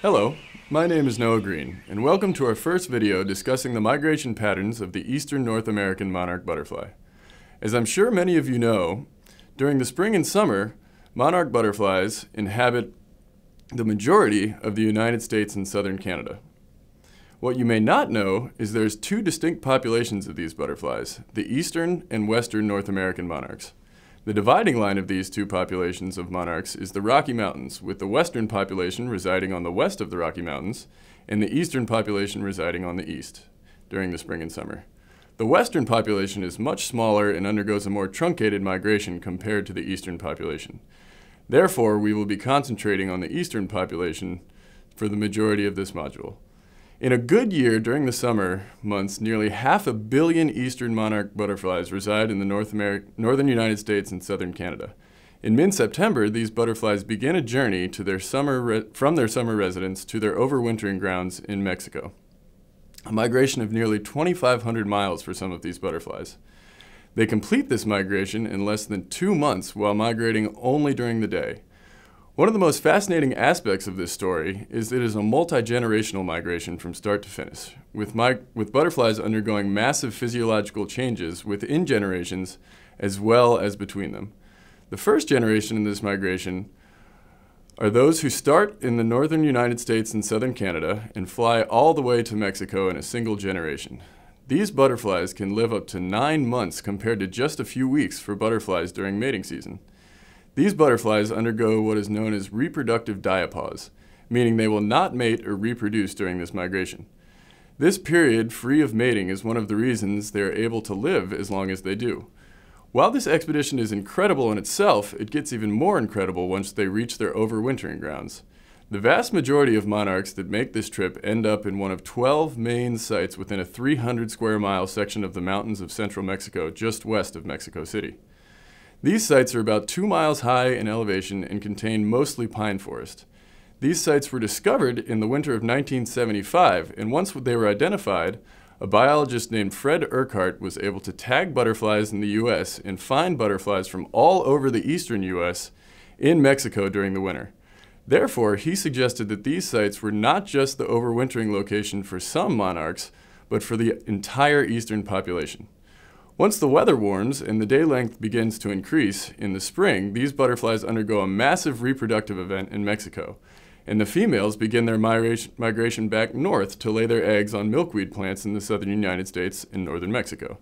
Hello, my name is Noah Green, and welcome to our first video discussing the migration patterns of the eastern North American monarch butterfly. As I'm sure many of you know, during the spring and summer, monarch butterflies inhabit the majority of the United States and southern Canada. What you may not know is there's two distinct populations of these butterflies, the eastern and western North American monarchs. The dividing line of these two populations of monarchs is the Rocky Mountains, with the western population residing on the west of the Rocky Mountains and the eastern population residing on the east during the spring and summer. The western population is much smaller and undergoes a more truncated migration compared to the eastern population. Therefore, we will be concentrating on the eastern population for the majority of this module. In a good year during the summer months, nearly half a billion eastern monarch butterflies reside in the North northern United States and southern Canada. In mid-September, these butterflies begin a journey to their summer from their summer residence to their overwintering grounds in Mexico. A migration of nearly 2,500 miles for some of these butterflies. They complete this migration in less than two months while migrating only during the day. One of the most fascinating aspects of this story is that it is a multi-generational migration from start to finish, with, with butterflies undergoing massive physiological changes within generations as well as between them. The first generation in this migration are those who start in the northern United States and southern Canada and fly all the way to Mexico in a single generation. These butterflies can live up to nine months compared to just a few weeks for butterflies during mating season. These butterflies undergo what is known as reproductive diapause, meaning they will not mate or reproduce during this migration. This period free of mating is one of the reasons they are able to live as long as they do. While this expedition is incredible in itself, it gets even more incredible once they reach their overwintering grounds. The vast majority of monarchs that make this trip end up in one of 12 main sites within a 300 square mile section of the mountains of central Mexico just west of Mexico City. These sites are about two miles high in elevation and contain mostly pine forest. These sites were discovered in the winter of 1975, and once they were identified, a biologist named Fred Urquhart was able to tag butterflies in the U.S. and find butterflies from all over the eastern U.S. in Mexico during the winter. Therefore, he suggested that these sites were not just the overwintering location for some monarchs, but for the entire eastern population. Once the weather warms and the day length begins to increase in the spring, these butterflies undergo a massive reproductive event in Mexico, and the females begin their migration back north to lay their eggs on milkweed plants in the southern United States and northern Mexico.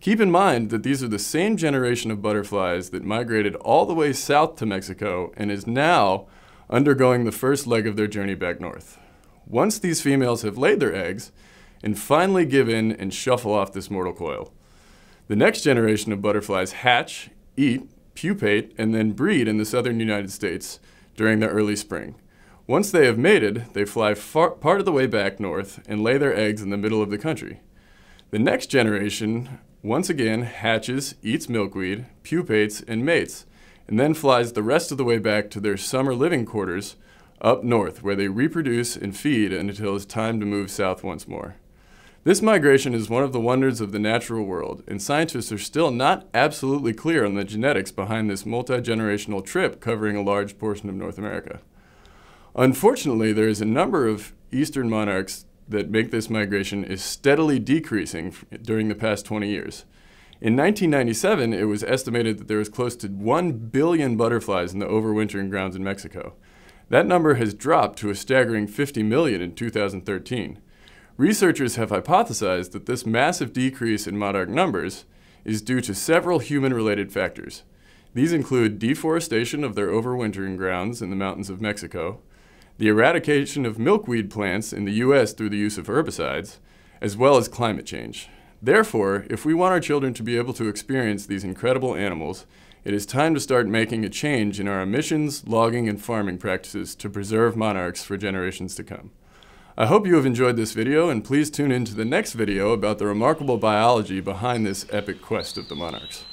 Keep in mind that these are the same generation of butterflies that migrated all the way south to Mexico and is now undergoing the first leg of their journey back north. Once these females have laid their eggs and finally give in and shuffle off this mortal coil, the next generation of butterflies hatch, eat, pupate, and then breed in the southern United States during the early spring. Once they have mated, they fly far, part of the way back north and lay their eggs in the middle of the country. The next generation once again hatches, eats milkweed, pupates, and mates, and then flies the rest of the way back to their summer living quarters up north, where they reproduce and feed until it's time to move south once more. This migration is one of the wonders of the natural world, and scientists are still not absolutely clear on the genetics behind this multi-generational trip covering a large portion of North America. Unfortunately, there is a number of eastern monarchs that make this migration is steadily decreasing during the past 20 years. In 1997, it was estimated that there was close to 1 billion butterflies in the overwintering grounds in Mexico. That number has dropped to a staggering 50 million in 2013. Researchers have hypothesized that this massive decrease in monarch numbers is due to several human-related factors. These include deforestation of their overwintering grounds in the mountains of Mexico, the eradication of milkweed plants in the U.S. through the use of herbicides, as well as climate change. Therefore, if we want our children to be able to experience these incredible animals, it is time to start making a change in our emissions, logging, and farming practices to preserve monarchs for generations to come. I hope you have enjoyed this video and please tune in to the next video about the remarkable biology behind this epic quest of the monarchs.